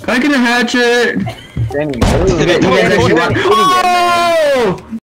Can I get a hatchet? Danny, move. Danny,